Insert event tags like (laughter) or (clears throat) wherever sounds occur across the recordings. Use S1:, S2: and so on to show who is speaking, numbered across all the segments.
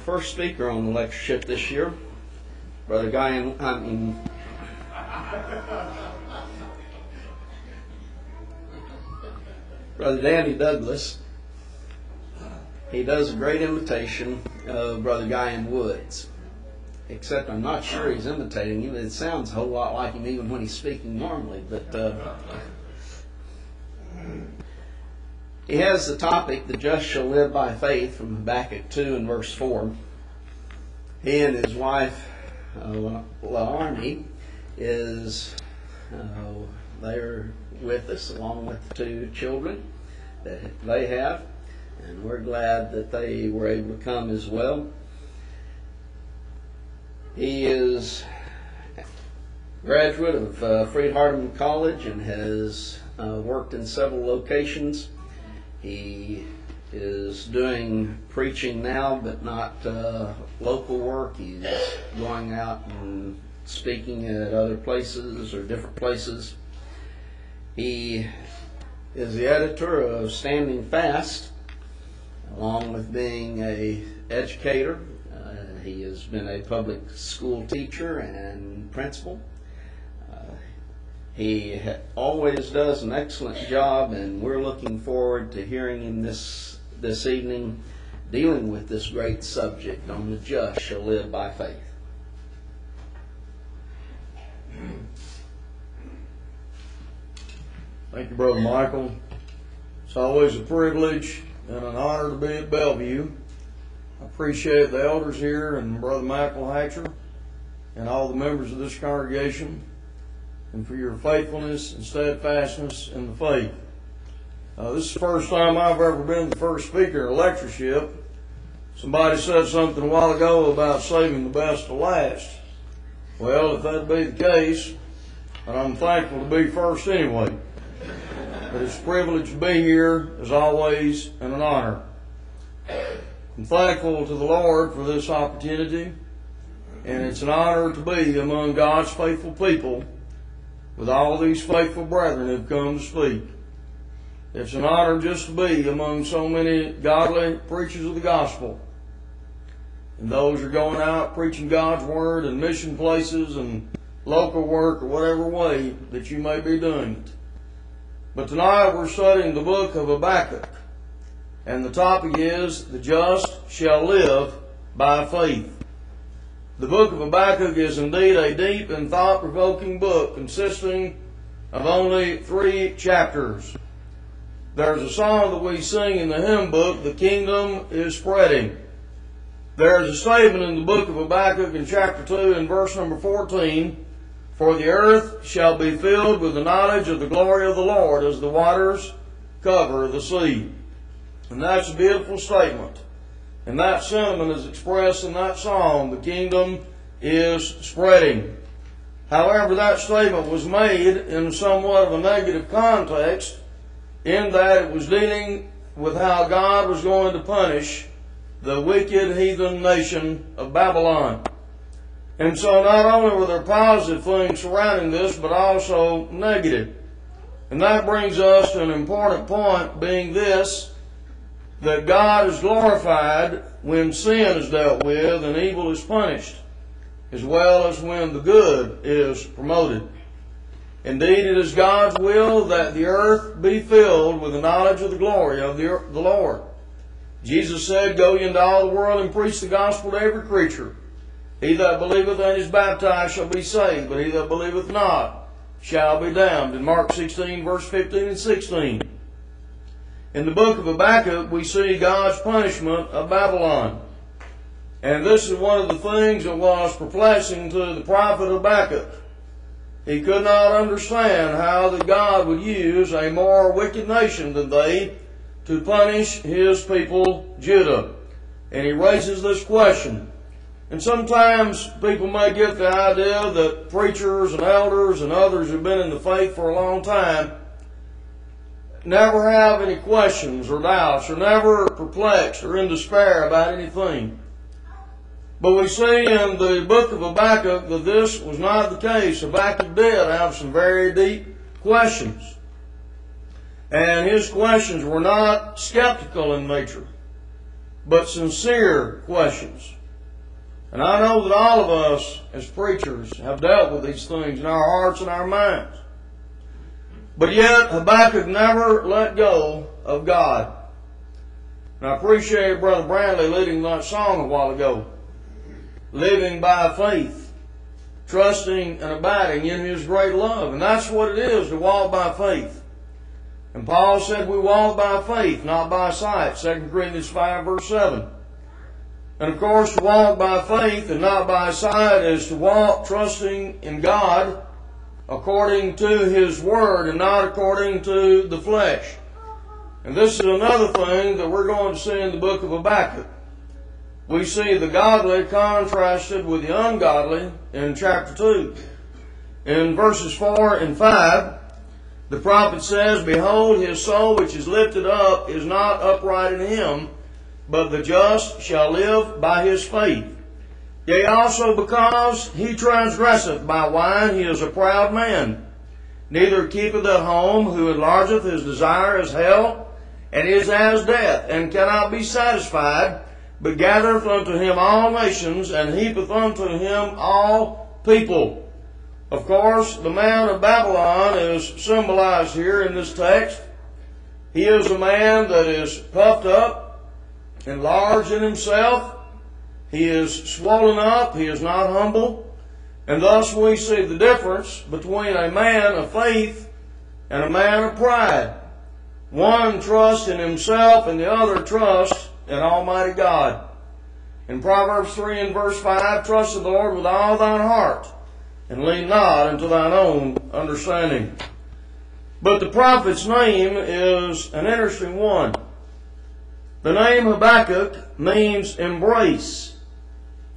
S1: first speaker on the lectureship this year, Brother Guy, and I mean, Brother Danny Douglas. He does a great imitation of Brother Guy N. Woods, except I'm not sure he's imitating him. It sounds a whole lot like him even when he's speaking normally, but. Uh, he has the topic, the just shall live by faith, from Habakkuk 2 and verse 4. He and his wife, uh, Laarni, is, uh, with us along with the two children that they have, and we're glad that they were able to come as well. He is a graduate of uh, Freed Hardeman College and has uh, worked in several locations he is doing preaching now, but not uh, local work. He's going out and speaking at other places or different places. He is the editor of Standing Fast, along with being a educator. Uh, he has been a public school teacher and principal. He always does an excellent job, and we're looking forward to hearing him this this evening dealing with this great subject on the just shall live by faith.
S2: Thank you, Brother Michael. It's always a privilege and an honor to be at Bellview. I appreciate the elders here and Brother Michael Hatcher and all the members of this congregation and for your faithfulness and steadfastness in the faith. Uh, this is the first time I've ever been the first speaker in a lectureship. Somebody said something a while ago about saving the best to last. Well, if that be the case, and I'm thankful to be first anyway. But it's a privilege to be here, as always, and an honor. I'm thankful to the Lord for this opportunity, and it's an honor to be among God's faithful people with all these faithful brethren who've come to speak. It's an honor just to be among so many godly preachers of the gospel. And those are going out preaching God's word in mission places and local work or whatever way that you may be doing it. But tonight we're studying the book of Habakkuk. And the topic is, The just shall live by faith. The book of Habakkuk is indeed a deep and thought provoking book consisting of only three chapters. There's a song that we sing in the hymn book, The Kingdom is Spreading. There's a statement in the book of Habakkuk in chapter 2 and verse number 14 For the earth shall be filled with the knowledge of the glory of the Lord as the waters cover the sea. And that's a beautiful statement. And that sentiment is expressed in that song, The Kingdom is Spreading. However, that statement was made in somewhat of a negative context, in that it was dealing with how God was going to punish the wicked heathen nation of Babylon. And so not only were there positive things surrounding this, but also negative. And that brings us to an important point, being this that God is glorified when sin is dealt with and evil is punished, as well as when the good is promoted. Indeed, it is God's will that the earth be filled with the knowledge of the glory of the, the Lord. Jesus said, Go ye into all the world and preach the gospel to every creature. He that believeth and is baptized shall be saved, but he that believeth not shall be damned. In Mark 16, verse 15 and 16. In the book of Habakkuk, we see God's punishment of Babylon. And this is one of the things that was perplexing to the prophet Habakkuk. He could not understand how that God would use a more wicked nation than they to punish his people, Judah. And he raises this question. And sometimes people may get the idea that preachers and elders and others who've been in the faith for a long time never have any questions or doubts, or never perplexed or in despair about anything. But we see in the book of Habakkuk that this was not the case. Habakkuk did have some very deep questions. And his questions were not skeptical in nature. but sincere questions. And I know that all of us as preachers have dealt with these things in our hearts and our minds. But yet Habakkuk never let go of God. And I appreciate Brother Bradley leading that song a while ago. Living by faith, trusting and abiding in His great love. And that's what it is to walk by faith. And Paul said we walk by faith, not by sight. 2 Corinthians 5 verse 7. And of course, to walk by faith and not by sight is to walk trusting in God according to His Word and not according to the flesh. And this is another thing that we're going to see in the book of Habakkuk. We see the godly contrasted with the ungodly in chapter 2. In verses 4 and 5, the prophet says, Behold, his soul which is lifted up is not upright in him, but the just shall live by his faith. Yea, also because he transgresseth by wine, he is a proud man. Neither keepeth at home, who enlargeth his desire as hell, and is as death, and cannot be satisfied, but gathereth unto him all nations, and heapeth unto him all people. Of course, the man of Babylon is symbolized here in this text. He is a man that is puffed up, enlarged in himself. He is swollen up. He is not humble. And thus we see the difference between a man of faith and a man of pride. One trusts in himself and the other trusts in Almighty God. In Proverbs 3 and verse 5, trust in the Lord with all thine heart and lean not unto thine own understanding. But the prophet's name is an interesting one. The name Habakkuk means embrace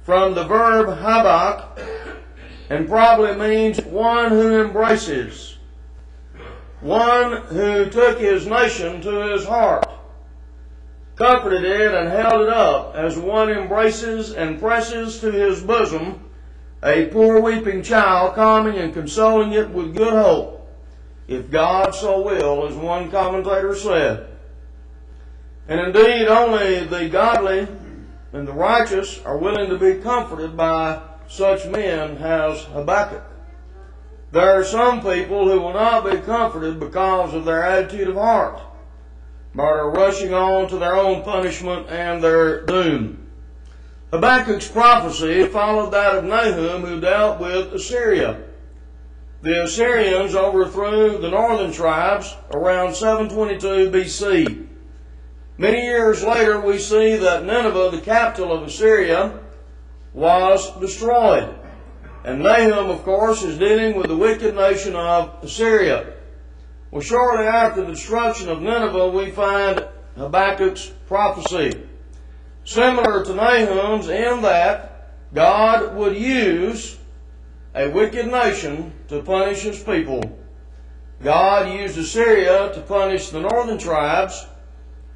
S2: from the verb habak and probably means one who embraces, one who took his nation to his heart, comforted it and held it up as one embraces and presses to his bosom a poor weeping child, calming and consoling it with good hope, if God so will, as one commentator said. And indeed, only the godly and the righteous are willing to be comforted by such men as Habakkuk. There are some people who will not be comforted because of their attitude of heart, but are rushing on to their own punishment and their doom. Habakkuk's prophecy followed that of Nahum, who dealt with Assyria. The Assyrians overthrew the northern tribes around 722 BC. Many years later, we see that Nineveh, the capital of Assyria, was destroyed. And Nahum, of course, is dealing with the wicked nation of Assyria. Well, shortly after the destruction of Nineveh, we find Habakkuk's prophecy similar to Nahum's in that God would use a wicked nation to punish his people. God used Assyria to punish the northern tribes.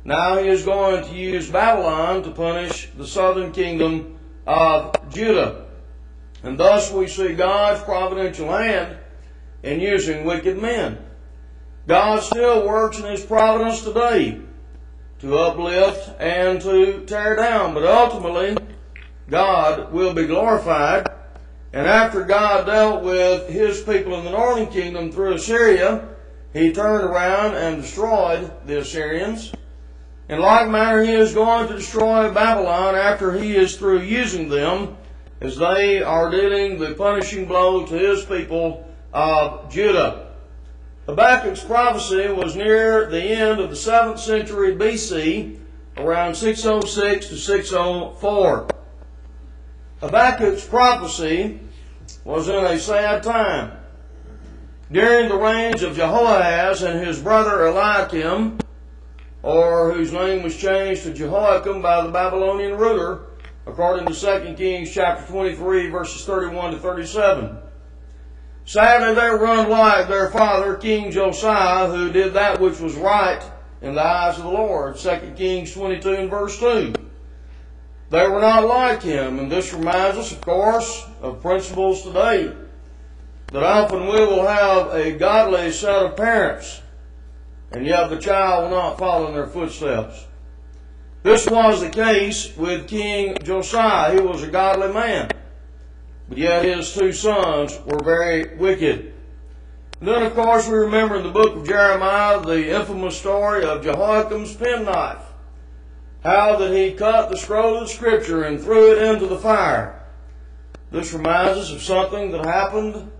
S2: Now he is going to use Babylon to punish the southern kingdom of Judah. And thus we see God's providential hand in using wicked men. God still works in his providence today to uplift and to tear down. But ultimately, God will be glorified. And after God dealt with his people in the northern kingdom through Assyria, he turned around and destroyed the Assyrians. In like manner, he is going to destroy Babylon after he is through using them as they are dealing the punishing blow to his people of Judah. Habakkuk's prophecy was near the end of the 7th century BC, around 606 to 604. Habakkuk's prophecy was in a sad time. During the reigns of Jehoahaz and his brother Eliakim, or whose name was changed to Jehoiakim by the Babylonian ruler, according to 2 Kings chapter 23, verses 31 to 37. Sadly, they were unlike their father, King Josiah, who did that which was right in the eyes of the Lord. 2 Kings 22 and verse 2. They were not like him, and this reminds us, of course, of principles today. That often we will have a godly set of parents, and yet the child will not follow in their footsteps. This was the case with King Josiah. He was a godly man, but yet his two sons were very wicked. And then, of course, we remember in the book of Jeremiah the infamous story of Jehoiakim's penknife. How that he cut the scroll of the scripture and threw it into the fire. This reminds us of something that happened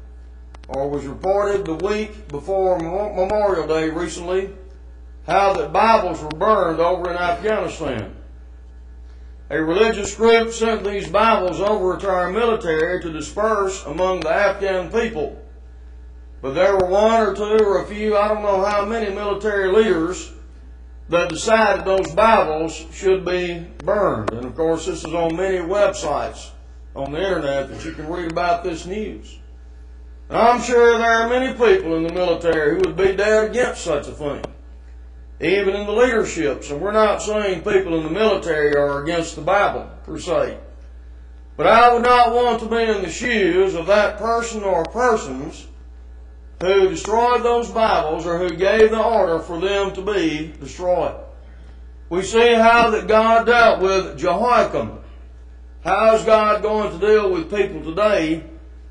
S2: or was reported the week before Memorial Day recently, how that Bibles were burned over in Afghanistan. A religious group sent these Bibles over to our military to disperse among the Afghan people. But there were one or two or a few, I don't know how many military leaders that decided those Bibles should be burned. And of course, this is on many websites on the internet that you can read about this news. I'm sure there are many people in the military who would be dead against such a thing, even in the leadership. So we're not saying people in the military are against the Bible, per se. But I would not want to be in the shoes of that person or persons who destroyed those Bibles or who gave the order for them to be destroyed. We see how that God dealt with Jehoiakim. How is God going to deal with people today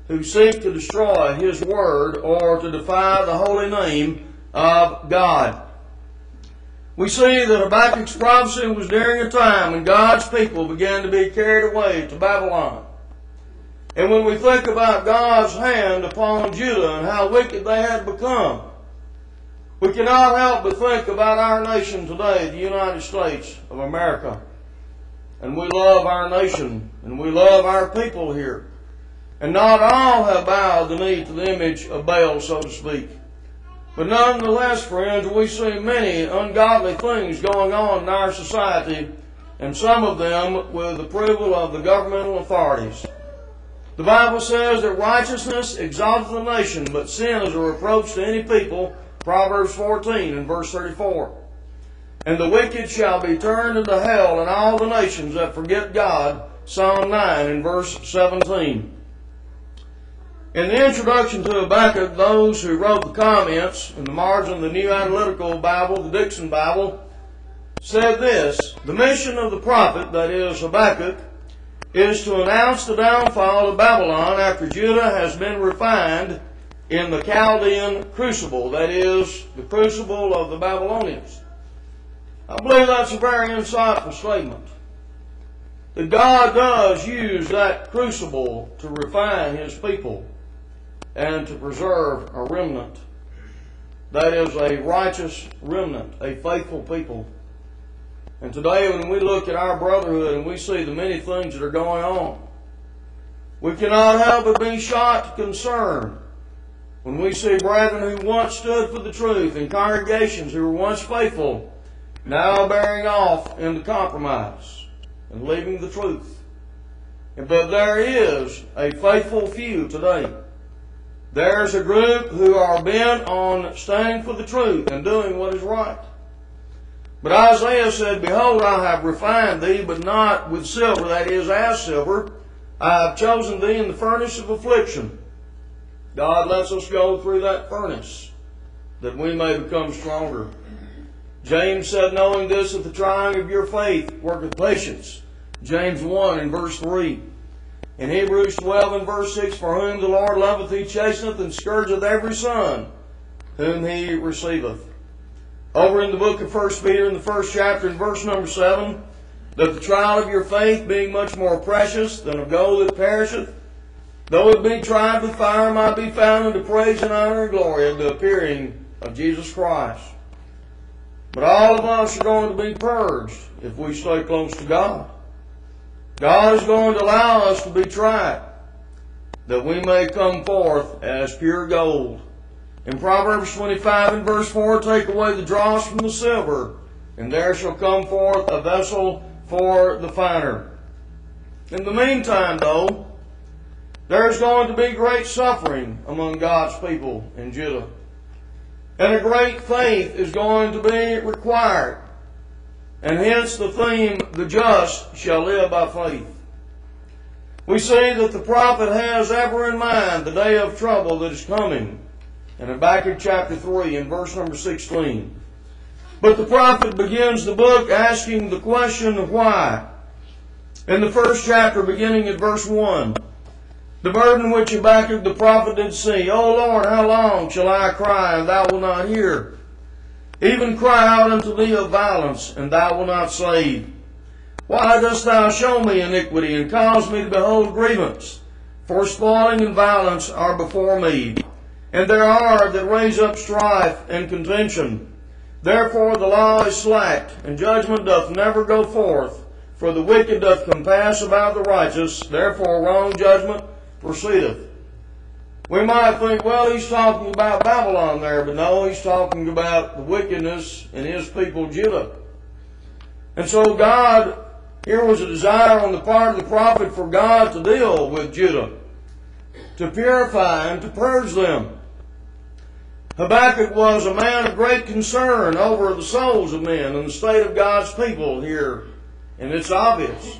S2: who seek to destroy His Word or to defy the holy name of God? We see that Habakkuk's prophecy was during a time when God's people began to be carried away to Babylon. And when we think about God's hand upon Judah and how wicked they had become, we cannot help but think about our nation today, the United States of America. And we love our nation and we love our people here. And not all have bowed the knee to the image of Baal, so to speak. But nonetheless, friends, we see many ungodly things going on in our society, and some of them with approval of the governmental authorities. The Bible says that righteousness exalteth a nation, but sin is a reproach to any people. Proverbs 14 and verse 34. And the wicked shall be turned into hell, and all the nations that forget God. Psalm 9 and verse 17. In the introduction to Habakkuk, those who wrote the comments in the margin of the New Analytical Bible, the Dickson Bible, said this The mission of the prophet, that is Habakkuk, is to announce the downfall of Babylon after Judah has been refined in the Chaldean crucible, that is, the crucible of the Babylonians. I believe that's a very insightful statement. That God does use that crucible to refine His people and to preserve a remnant. That is a righteous remnant, a faithful people. And today, when we look at our brotherhood and we see the many things that are going on, we cannot help but be shocked, concerned, when we see brethren who once stood for the truth and congregations who were once faithful now bearing off into compromise and leaving the truth. But there is a faithful few today. There's a group who are bent on staying for the truth and doing what is right. But Isaiah said, Behold, I have refined thee, but not with silver, that is, as silver. I have chosen thee in the furnace of affliction. God lets us go through that furnace that we may become stronger. James said, Knowing this, that the trying of your faith worketh patience. James 1 and verse 3. In Hebrews 12 and verse 6, For whom the Lord loveth, he chasteneth and scourgeth every son whom he receiveth. Over in the book of 1 Peter, in the first chapter, in verse number 7, that the trial of your faith, being much more precious than of gold that perisheth, though it be tried with fire, might be found unto praise and honor and glory of the appearing of Jesus Christ. But all of us are going to be purged if we stay close to God. God is going to allow us to be tried that we may come forth as pure gold in Proverbs 25 and verse 4, take away the dross from the silver, and there shall come forth a vessel for the finer. In the meantime, though, there's going to be great suffering among God's people in Judah. And a great faith is going to be required. And hence the theme, the just shall live by faith. We see that the prophet has ever in mind the day of trouble that is coming And in Habakkuk chapter 3 and verse number 16. But the prophet begins the book asking the question, of why? In the first chapter, beginning at verse 1, the burden which Habakkuk the prophet did see, O Lord, how long shall I cry, and thou wilt not hear? Even cry out unto thee of violence, and thou wilt not save. Why dost thou show me iniquity, and cause me to behold grievance? For spoiling and violence are before me, and there are that raise up strife and contention. Therefore the law is slacked, and judgment doth never go forth. For the wicked doth compass about the righteous, therefore wrong judgment proceedeth. We might think, well, he's talking about Babylon there, but no, he's talking about the wickedness in his people Judah. And so God, here was a desire on the part of the prophet for God to deal with Judah, to purify and to purge them. Habakkuk was a man of great concern over the souls of men and the state of God's people here, and it's obvious.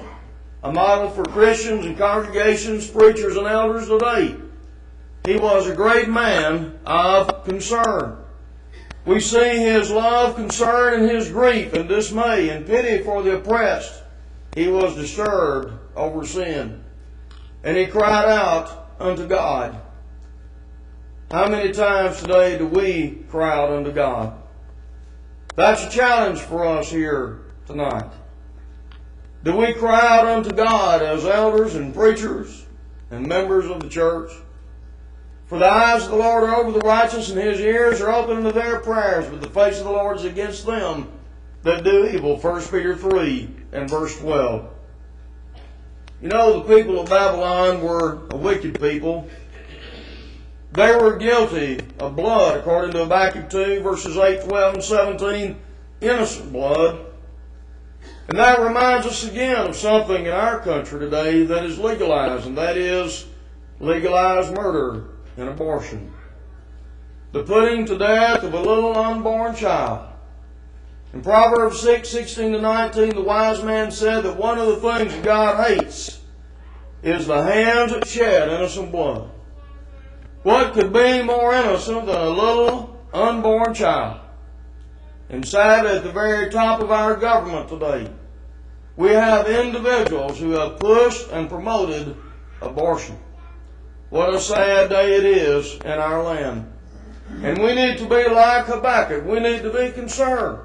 S2: A model for Christians and congregations, preachers, and elders today. He was a great man of concern. We see his love, concern, and his grief and dismay and pity for the oppressed. He was disturbed over sin. And he cried out unto God. How many times today do we cry out unto God? That's a challenge for us here tonight. Do we cry out unto God as elders and preachers and members of the church? For the eyes of the Lord are over the righteous, and his ears are open to their prayers, but the face of the Lord is against them that do evil. 1 Peter 3 and verse 12. You know, the people of Babylon were a wicked people. They were guilty of blood, according to Habakkuk 2, verses 8, 12, and 17, innocent blood. And that reminds us again of something in our country today that is legalized, and that is legalized murder and abortion. The putting to death of a little unborn child. In Proverbs 6, 16 to 19, the wise man said that one of the things God hates is the hands that shed innocent blood. What could be more innocent than a little unborn child? And sadly, at the very top of our government today, we have individuals who have pushed and promoted abortion. What a sad day it is in our land. And we need to be like Habakkuk. We need to be concerned.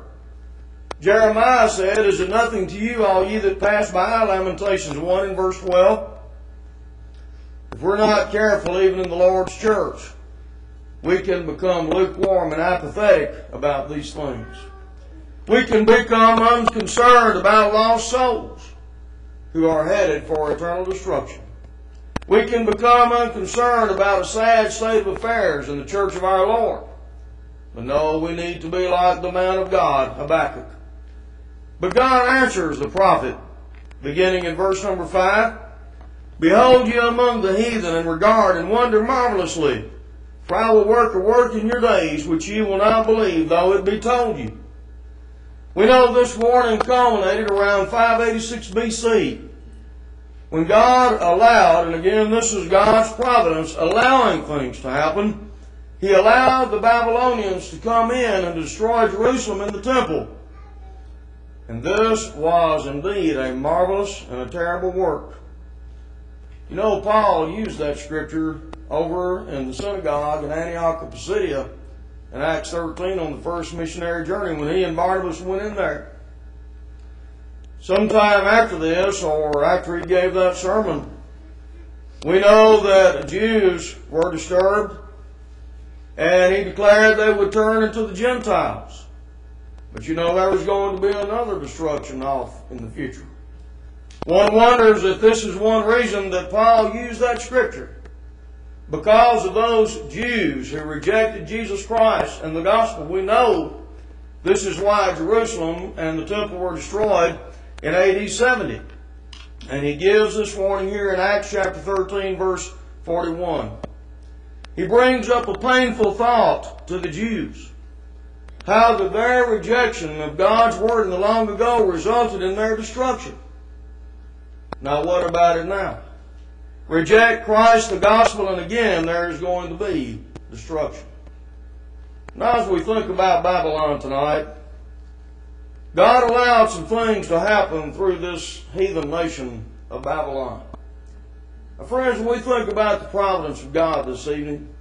S2: Jeremiah said, Is it nothing to you, all ye that pass by? Lamentations 1 and verse 12. If we're not careful, even in the Lord's church, we can become lukewarm and apathetic about these things. We can become unconcerned about lost souls who are headed for eternal destruction. We can become unconcerned about a sad state of affairs in the church of our Lord. But no, we need to be like the man of God, Habakkuk. But God answers the prophet, beginning in verse number 5 Behold ye among the heathen, and regard and wonder marvelously. For I will work a work in your days which ye will not believe, though it be told you. We know this warning culminated around 586 BC when God allowed, and again this is God's providence, allowing things to happen, He allowed the Babylonians to come in and destroy Jerusalem and the temple. And this was indeed a marvelous and a terrible work. You know, Paul used that scripture over in the synagogue in Antioch of Pisidia in Acts 13 on the first missionary journey when he and Barnabas went in there. Sometime after this, or after he gave that sermon, we know that the Jews were disturbed and he declared they would turn into the Gentiles. But you know, there was going to be another destruction off in the future. One wonders if this is one reason that Paul used that scripture. Because of those Jews who rejected Jesus Christ and the gospel, we know this is why Jerusalem and the temple were destroyed in AD 70. And he gives this warning here in Acts chapter 13, verse 41. He brings up a painful thought to the Jews. How that their rejection of God's word in the long ago resulted in their destruction. Now, what about it now? Reject Christ, the gospel, and again there is going to be destruction. Now, as we think about Babylon tonight, God allowed some things to happen through this heathen nation of Babylon. Now, friends, when we think about the providence of God this evening,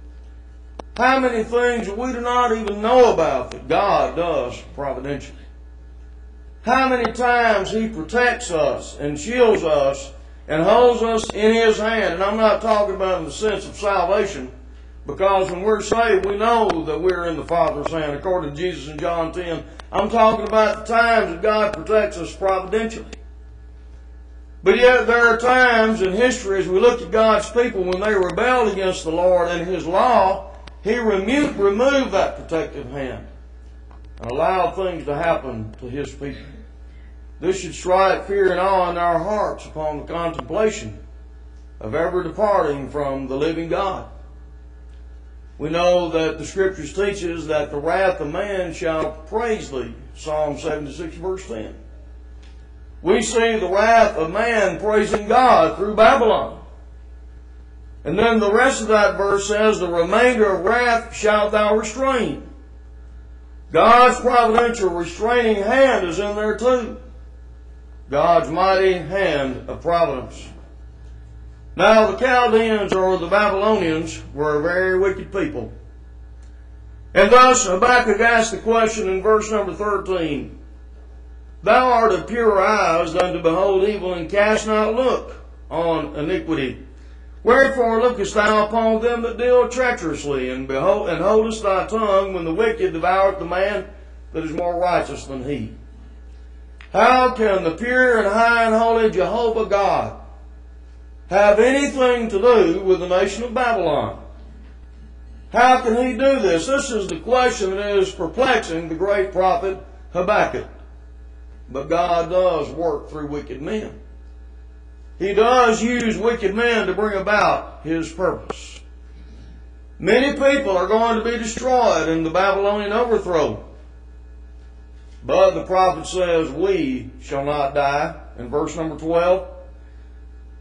S2: how many things we do not even know about that God does providentially? How many times He protects us and shields us and holds us in His hand? And I'm not talking about in the sense of salvation, because when we're saved, we know that we're in the Father's hand, according to Jesus in John 10. I'm talking about the times that God protects us providentially. But yet there are times in history as we look at God's people when they rebelled against the Lord and His law, He remo- removed that protective hand and allowed things to happen to His people. This should strike fear and awe in our hearts upon the contemplation of ever departing from the living God. We know that the scriptures teaches that the wrath of man shall praise thee. Psalm 76 verse 10. We see the wrath of man praising God through Babylon. And then the rest of that verse says, The remainder of wrath shalt thou restrain. God's providential restraining hand is in there too. God's mighty hand of providence. Now, the Chaldeans or the Babylonians were a very wicked people. And thus Habakkuk asked the question in verse number 13 Thou art of pure eyes than to behold evil, and cast not look on iniquity. Wherefore lookest thou upon them that deal treacherously, and behold, and holdest thy tongue when the wicked devoureth the man that is more righteous than he? How can the pure and high and holy Jehovah God have anything to do with the nation of Babylon? How can he do this? This is the question that is perplexing the great prophet Habakkuk. But God does work through wicked men. He does use wicked men to bring about his purpose. Many people are going to be destroyed in the Babylonian overthrow. But the prophet says, We shall not die. In verse number 12,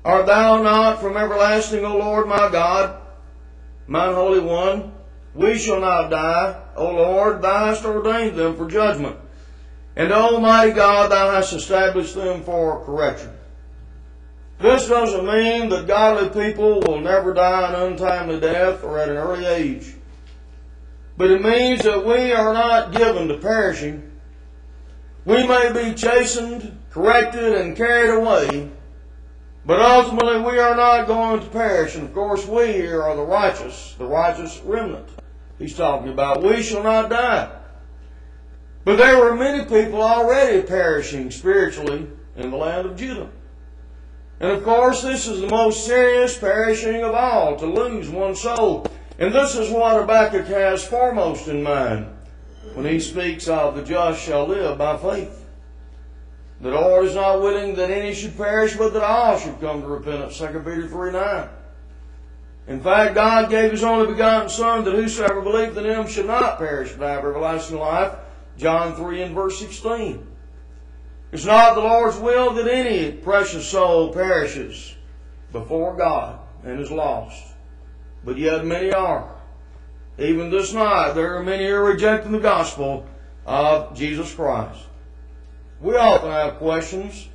S2: Art thou not from everlasting, O Lord my God, mine Holy One? We shall not die, O Lord, thou hast ordained them for judgment. And Almighty God, thou hast established them for correction. This doesn't mean that godly people will never die an untimely death or at an early age. But it means that we are not given to perishing. We may be chastened, corrected, and carried away, but ultimately we are not going to perish. And of course, we here are the righteous, the righteous remnant. He's talking about we shall not die. But there were many people already perishing spiritually in the land of Judah. And of course, this is the most serious perishing of all, to lose one soul. And this is what Habakkuk has foremost in mind when he speaks of the just shall live by faith. The Lord is not willing that any should perish, but that all should come to repentance. 2 Peter 3 9. In fact, God gave His only begotten Son that whosoever believeth in Him should not perish but have everlasting life. John 3 and verse 16. It's not the Lord's will that any precious soul perishes before God and is lost. But yet many are. Even this night, there are many who are rejecting the gospel of Jesus Christ. We often have questions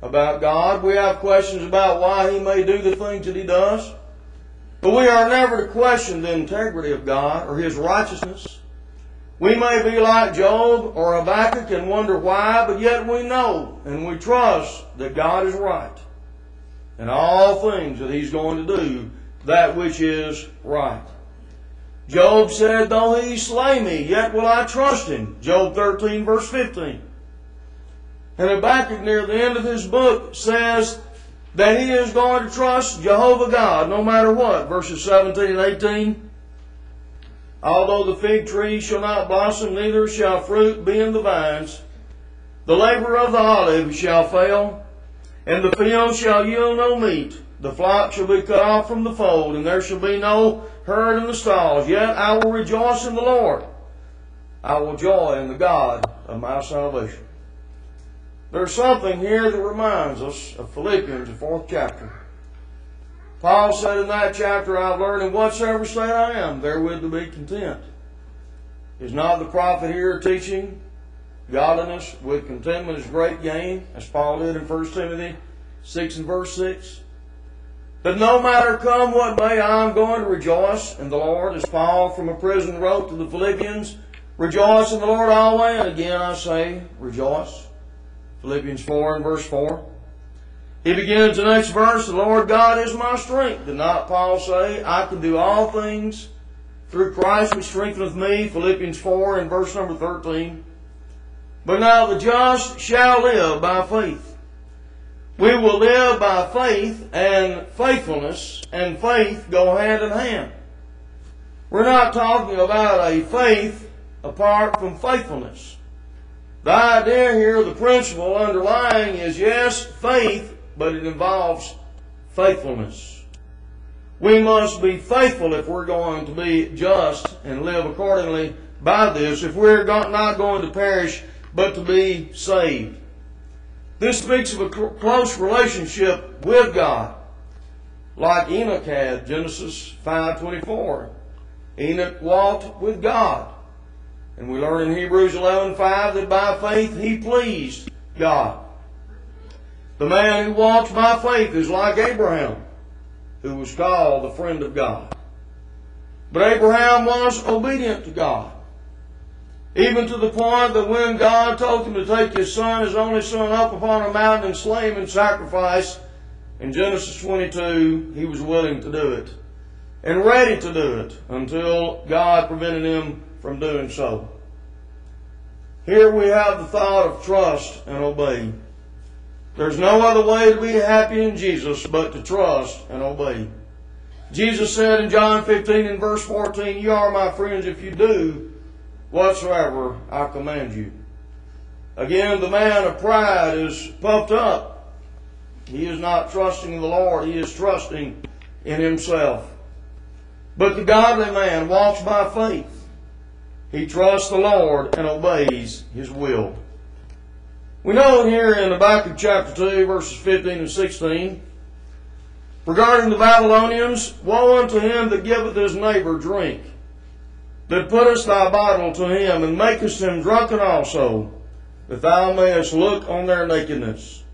S2: about God. We have questions about why He may do the things that He does. But we are never to question the integrity of God or His righteousness. We may be like Job or Habakkuk and wonder why, but yet we know and we trust that God is right. In all things that He's going to do that which is right. Job said, Though He slay me, yet will I trust Him. Job 13, verse 15. And Habakkuk, near the end of his book, says that he is going to trust Jehovah God no matter what. Verses 17 and 18. Although the fig tree shall not blossom, neither shall fruit be in the vines, the labor of the olive shall fail, and the field shall yield no meat. The flock shall be cut off from the fold, and there shall be no herd in the stalls. Yet I will rejoice in the Lord. I will joy in the God of my salvation. There's something here that reminds us of Philippians, the fourth chapter. Paul said in that chapter, I've learned in whatsoever state I am, therewith to be content. Is not the prophet here teaching godliness with contentment is great gain, as Paul did in 1 Timothy 6 and verse 6. But no matter come what may, I am going to rejoice in the Lord, as Paul from a prison wrote to the Philippians, Rejoice in the Lord always, and again I say, rejoice. Philippians 4 and verse 4. He begins the next verse, The Lord God is my strength. Did not Paul say, I can do all things through Christ which strengtheneth me? Philippians 4 and verse number 13. But now the just shall live by faith. We will live by faith and faithfulness, and faith go hand in hand. We're not talking about a faith apart from faithfulness. The idea here, the principle underlying is yes, faith, but it involves faithfulness. We must be faithful if we're going to be just and live accordingly by this, if we're not going to perish, but to be saved. This speaks of a close relationship with God, like Enoch had, Genesis 5.24. Enoch walked with God. And we learn in Hebrews 11:5 that by faith he pleased God. The man who walks by faith is like Abraham, who was called the friend of God. But Abraham was obedient to God. Even to the point that when God told him to take his son, his only son, up upon a mountain and slay him in sacrifice, in Genesis 22, he was willing to do it. And ready to do it until God prevented him from doing so. Here we have the thought of trust and obey. There's no other way to be happy in Jesus but to trust and obey. Jesus said in John 15 and verse 14, You are my friends if you do whatsoever I command you. Again, the man of pride is puffed up. He is not trusting in the Lord, he is trusting in himself. But the godly man walks by faith. He trusts the Lord and obeys His will. We know here in Habakkuk chapter 2, verses 15 and 16, regarding the Babylonians, Woe unto him that giveth his neighbor drink, that puttest thy bottle to him, and makest him drunken also, that thou mayest look on their nakedness.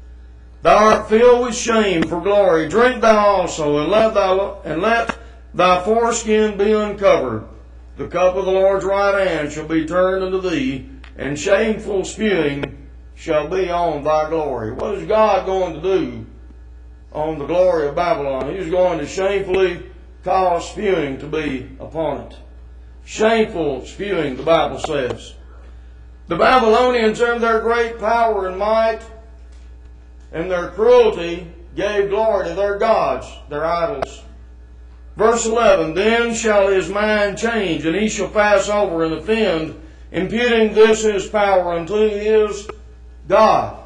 S2: Thou art filled with shame for glory. Drink thou also, and let, thy, and let thy foreskin be uncovered. The cup of the Lord's right hand shall be turned unto thee, and shameful spewing shall be on thy glory. What is God going to do on the glory of Babylon? He's going to shamefully cause spewing to be upon it. Shameful spewing, the Bible says. The Babylonians, in their great power and might and their cruelty, gave glory to their gods, their idols. Verse 11 Then shall his mind change, and he shall pass over and offend, imputing this his power unto his God.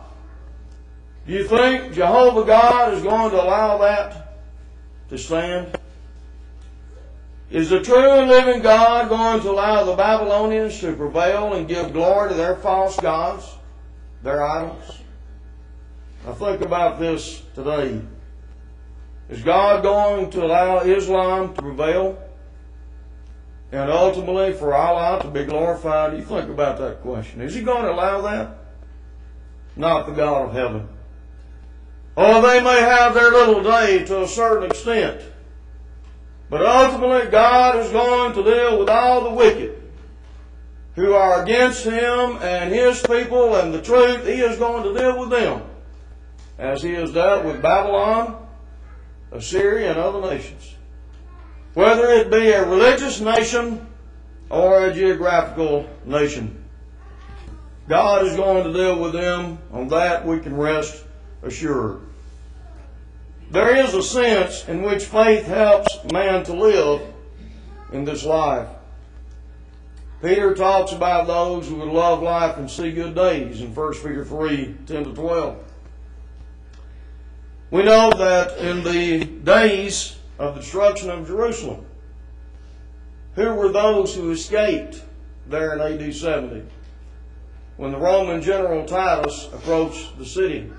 S2: Do you think Jehovah God is going to allow that to stand? Is the true and living God going to allow the Babylonians to prevail and give glory to their false gods, their idols? I think about this today. Is God going to allow Islam to prevail? And ultimately for Allah to be glorified? You think about that question. Is He going to allow that? Not the God of heaven. Oh, they may have their little day to a certain extent. But ultimately, God is going to deal with all the wicked who are against Him and His people and the truth. He is going to deal with them as He has dealt with Babylon Assyria, and other nations. Whether it be a religious nation or a geographical nation. God is going to deal with them. On that we can rest assured. There is a sense in which faith helps man to live in this life. Peter talks about those who would love life and see good days in 1 Peter 3 10 to 12. We know that in the days of the destruction of Jerusalem, who were those who escaped there in AD 70 when the Roman general Titus approached the city?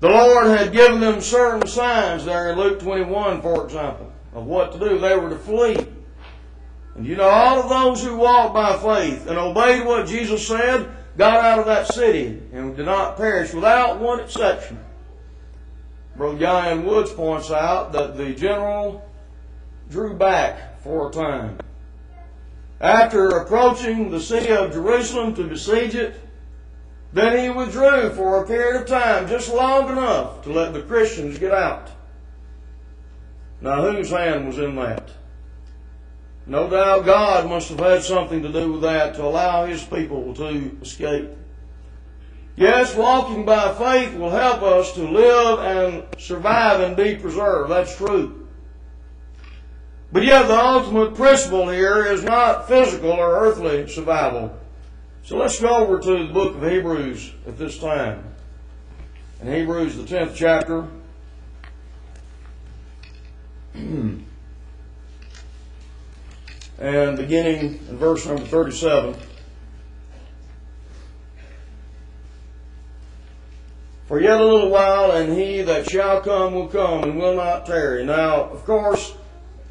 S2: The Lord had given them certain signs there in Luke 21, for example, of what to do. They were to flee. And you know, all of those who walked by faith and obeyed what Jesus said, got out of that city and did not perish without one exception. Brother Guy N. Woods points out that the general drew back for a time. After approaching the city of Jerusalem to besiege it, then he withdrew for a period of time, just long enough to let the Christians get out. Now, whose hand was in that? No doubt God must have had something to do with that to allow His people to escape. Yes, walking by faith will help us to live and survive and be preserved. That's true. But yet, the ultimate principle here is not physical or earthly survival. So let's go over to the book of Hebrews at this time. In Hebrews, the 10th chapter. (clears throat) and beginning in verse number 37. For yet a little while, and he that shall come will come and will not tarry. Now, of course,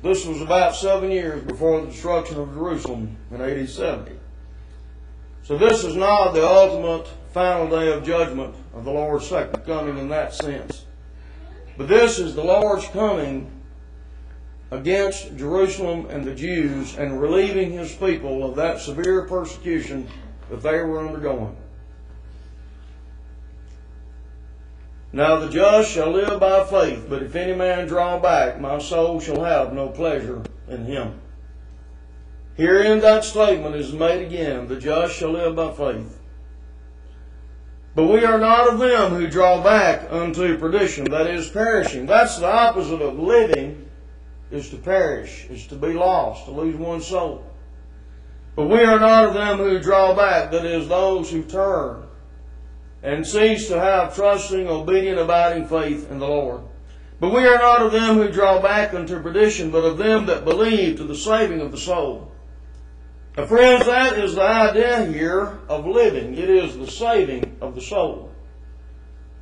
S2: this was about seven years before the destruction of Jerusalem in AD 70. So this is not the ultimate final day of judgment of the Lord's second coming in that sense. But this is the Lord's coming against Jerusalem and the Jews and relieving his people of that severe persecution that they were undergoing. Now the just shall live by faith, but if any man draw back, my soul shall have no pleasure in him. Herein that statement is made again the just shall live by faith. But we are not of them who draw back unto perdition, that is, perishing. That's the opposite of living, is to perish, is to be lost, to lose one's soul. But we are not of them who draw back, that is, those who turn and cease to have trusting, obedient, abiding faith in the Lord. But we are not of them who draw back unto perdition, but of them that believe to the saving of the soul. Now, friends, that is the idea here of living. It is the saving of the soul.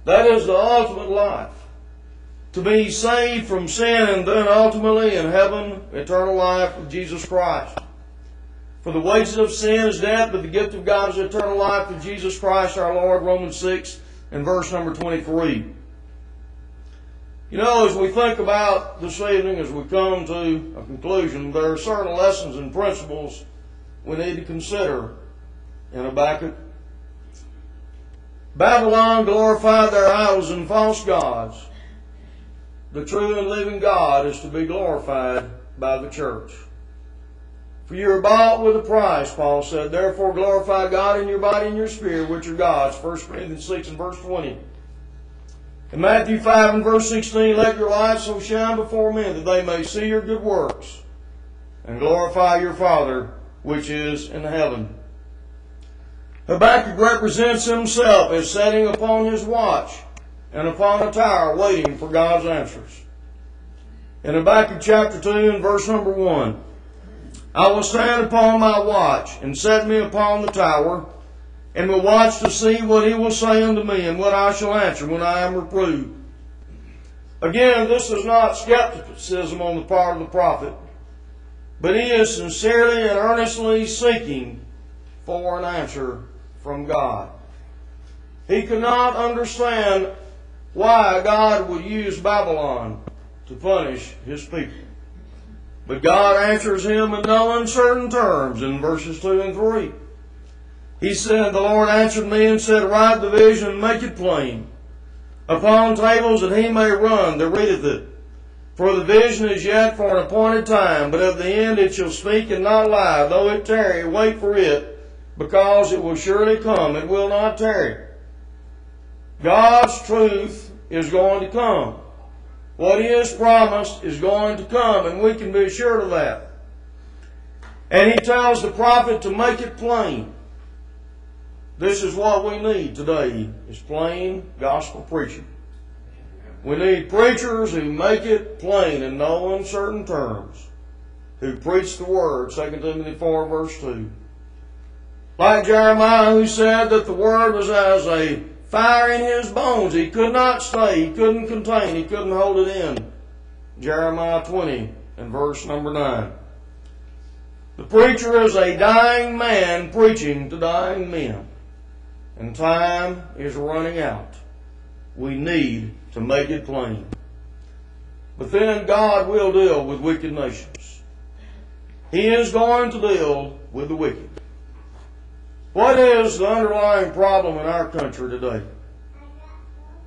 S2: That is the ultimate life. To be saved from sin and then ultimately in heaven, eternal life with Jesus Christ. For the wages of sin is death, but the gift of God is eternal life through Jesus Christ our Lord, Romans 6 and verse number 23. You know, as we think about this evening, as we come to a conclusion, there are certain lessons and principles we need to consider in Habakkuk. Babylon glorified their idols and false gods. The true and living God is to be glorified by the church. For you are bought with a price, Paul said. Therefore glorify God in your body and your spirit, which are God's. 1 Corinthians 6 and verse 20. In Matthew 5 and verse 16, let your light so shine before men that they may see your good works and glorify your Father which is in heaven. Habakkuk represents himself as sitting upon his watch and upon a tower waiting for God's answers. In Habakkuk chapter 2 and verse number 1, I will stand upon my watch and set me upon the tower and will watch to see what he will say unto me and what I shall answer when I am reproved. Again, this is not skepticism on the part of the prophet but he is sincerely and earnestly seeking for an answer from God. He could not understand why God would use Babylon to punish his people. But God answers him in no uncertain terms in verses 2 and 3. He said, The Lord answered me and said, Write the vision and make it plain upon tables that he may run that readeth it. For the vision is yet for an appointed time, but at the end it shall speak and not lie. Though it tarry, wait for it, because it will surely come. It will not tarry. God's truth is going to come. What He has promised is going to come, and we can be assured of that. And He tells the prophet to make it plain. This is what we need today, is plain gospel preaching. We need preachers who make it plain in no uncertain terms, who preach the word, 2 Timothy 4, verse 2. Like Jeremiah, who said that the word was as a fire in his bones. He could not stay, he couldn't contain, he couldn't hold it in. Jeremiah 20 and verse number 9. The preacher is a dying man preaching to dying men. and time is running out. We need to make it plain. But then God will deal with wicked nations. He is going to deal with the wicked. What is the underlying problem in our country today?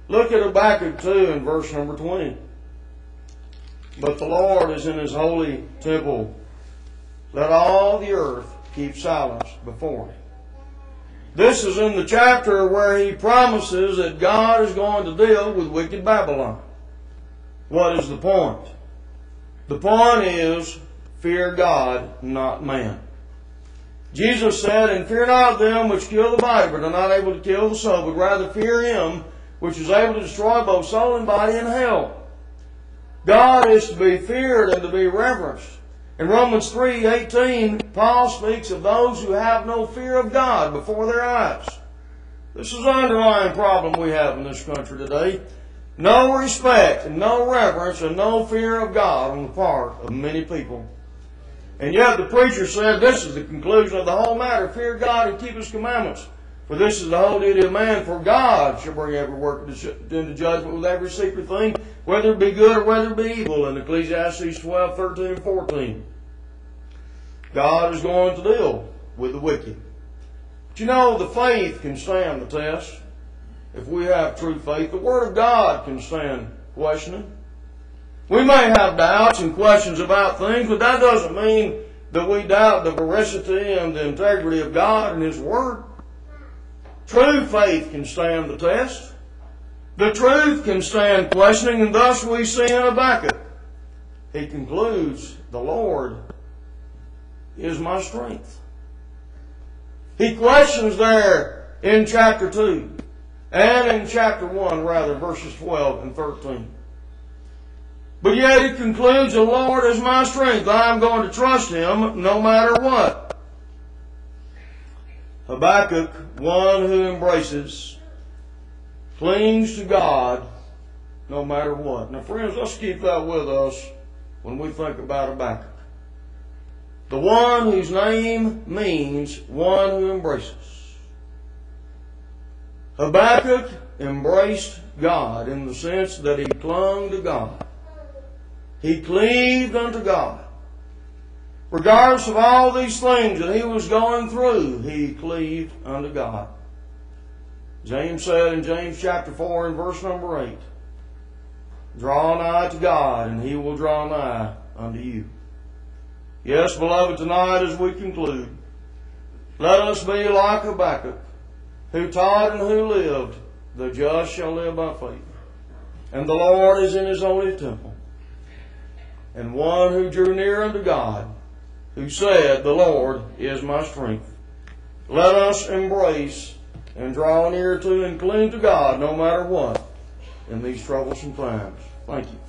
S2: Look at Habakkuk 2 in verse number 20. But the Lord is in his holy temple. Let all the earth keep silence before him. This is in the chapter where he promises that God is going to deal with wicked Babylon. What is the point? The point is fear God, not man. Jesus said, And fear not them which kill the body, but are not able to kill the soul, but rather fear him which is able to destroy both soul and body in hell. God is to be feared and to be reverenced. In Romans 3:18, Paul speaks of those who have no fear of God before their eyes. This is the underlying problem we have in this country today. No respect and no reverence and no fear of God on the part of many people. And yet the preacher said this is the conclusion of the whole matter. Fear God and keep his commandments. For this is the whole duty of man, for God shall bring every work into judgment with every secret thing, whether it be good or whether it be evil, in Ecclesiastes 12, 13, and 14. God is going to deal with the wicked. But you know, the faith can stand the test. If we have true faith, the Word of God can stand questioning. We may have doubts and questions about things, but that doesn't mean that we doubt the veracity and the integrity of God and His Word. True faith can stand the test. The truth can stand questioning, and thus we see in Habakkuk. He concludes, The Lord is my strength. He questions there in chapter 2 and in chapter 1, rather, verses 12 and 13. But yet he concludes, The Lord is my strength. I am going to trust him no matter what. Habakkuk, one who embraces, clings to God no matter what. Now, friends, let's keep that with us when we think about Habakkuk. The one whose name means one who embraces. Habakkuk embraced God in the sense that he clung to God. He cleaved unto God. Regardless of all these things that he was going through, he cleaved unto God. James said in James chapter 4 and verse number 8, Draw nigh to God, and he will draw nigh unto you. Yes, beloved, tonight as we conclude, let us be like Habakkuk, who taught and who lived, the just shall live by faith. And the Lord is in his holy temple. And one who drew near unto God, who said, The Lord is my strength. Let us embrace and draw near to and cling to God no matter what in these troublesome times. Thank you.